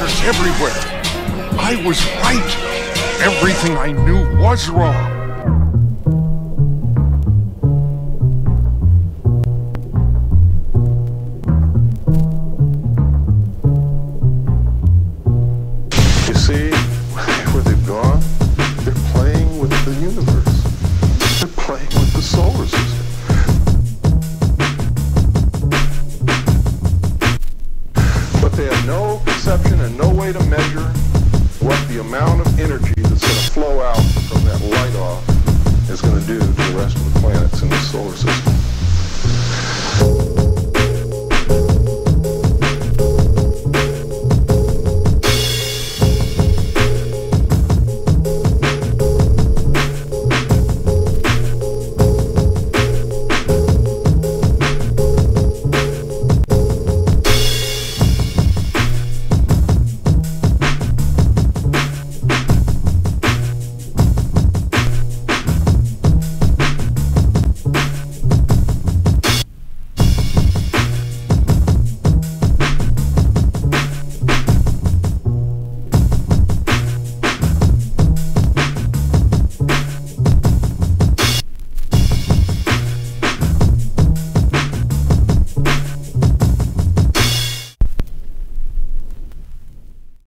monsters everywhere. I was right. Everything I knew was wrong. You see where they've gone? They're playing with the universe. They're playing with the solar system. They have no conception and no way to measure what the amount of energy that's going to flow out from that light off is going to do to the rest of the planets in the solar system.